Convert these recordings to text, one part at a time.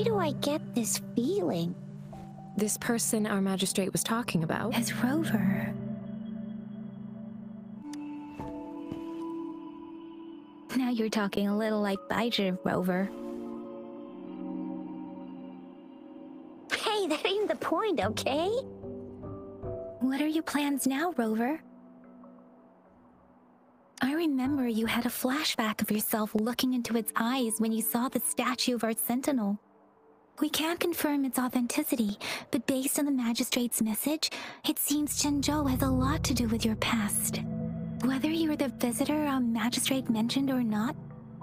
why do I get this feeling? This person our magistrate was talking about? As Rover. Now you're talking a little like Baizhi, Rover. Hey, that ain't the point, okay? What are your plans now, Rover? I remember you had a flashback of yourself looking into its eyes when you saw the statue of our sentinel. We can't confirm its authenticity, but based on the magistrate's message, it seems Jinzhou has a lot to do with your past. Whether you're the visitor our magistrate mentioned or not,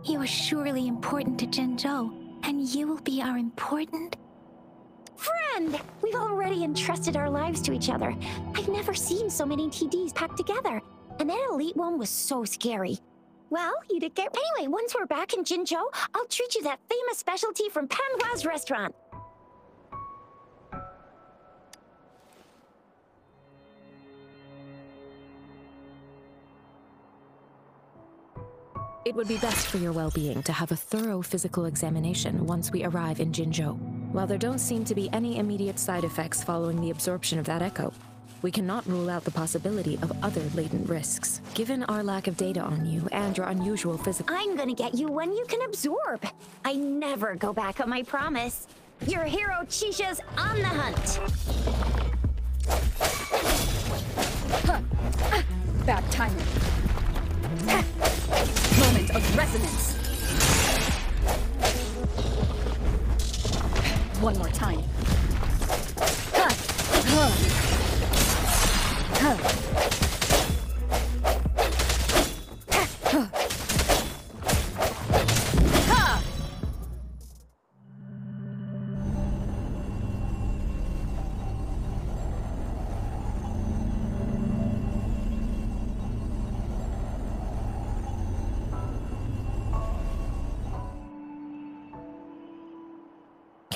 you are surely important to Jinzhou, and you will be our important Friend! We've already entrusted our lives to each other. I've never seen so many TDs packed together. And that elite one was so scary. Well, you did get... Anyway, once we're back in Jinzhou, I'll treat you that famous specialty from Panhua's restaurant. It would be best for your well-being to have a thorough physical examination once we arrive in Jinzhou. While there don't seem to be any immediate side effects following the absorption of that echo, we cannot rule out the possibility of other latent risks. Given our lack of data on you and your unusual physical... I'm gonna get you one you can absorb. I never go back on my promise. Your hero Chixia's on the hunt. Bad timing. Moment of resonance. One more time.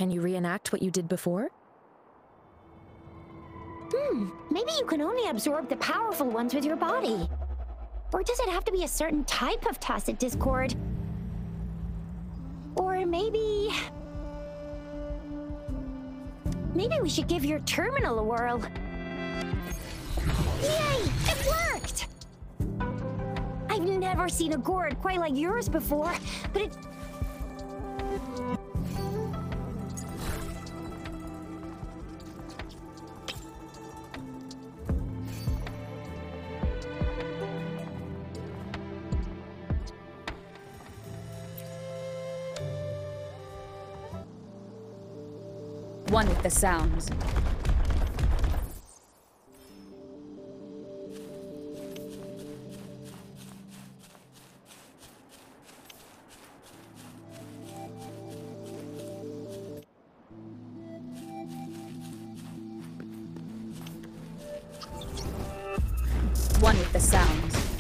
Can you reenact what you did before? Hmm, maybe you can only absorb the powerful ones with your body. Or does it have to be a certain type of Tacet Discord? Or maybe... Maybe we should give your terminal a whirl. Yay! It worked! I've never seen a gourd quite like yours before, but it... One with the sounds. One with the sounds.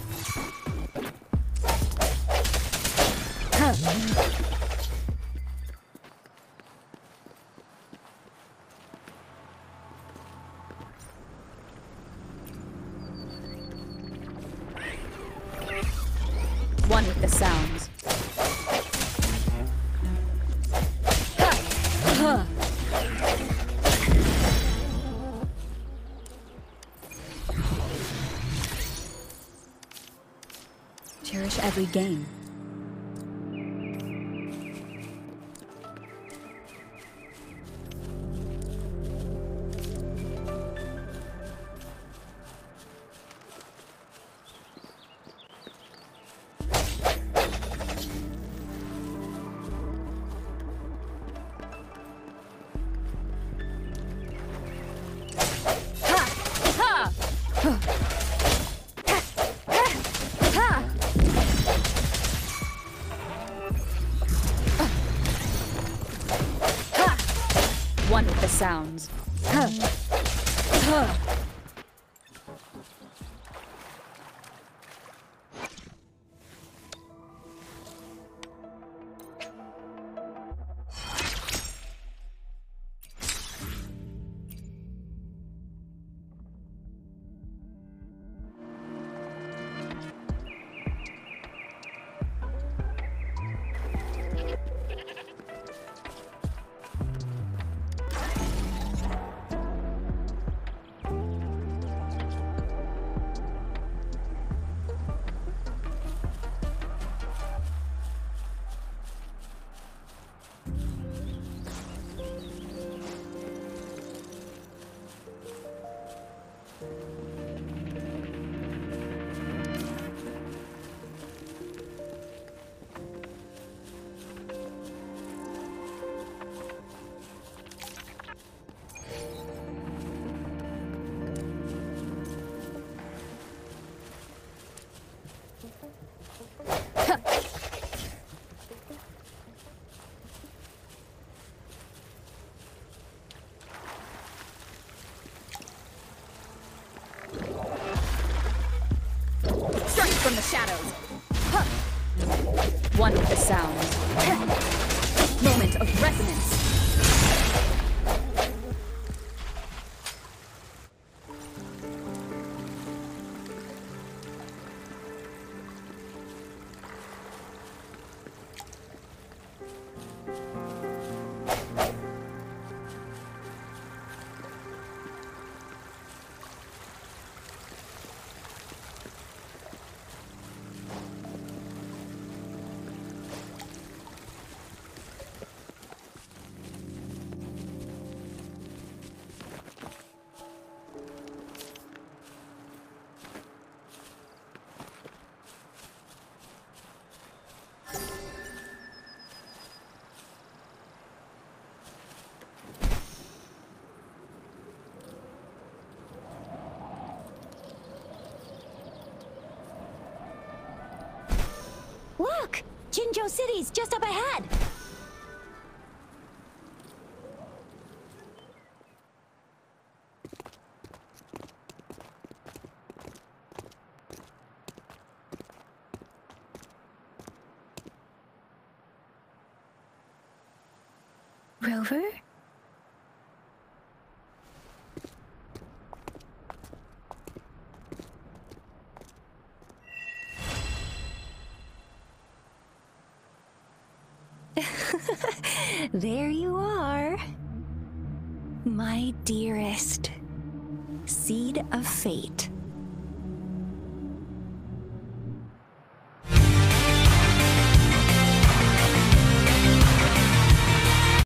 Cherish every game. With sounds. Strike from shadows. Huh. One with the sounds. Moment of resonance. Jinzhou City's just up ahead! Rover? There you are. My dearest. Seed of Fate.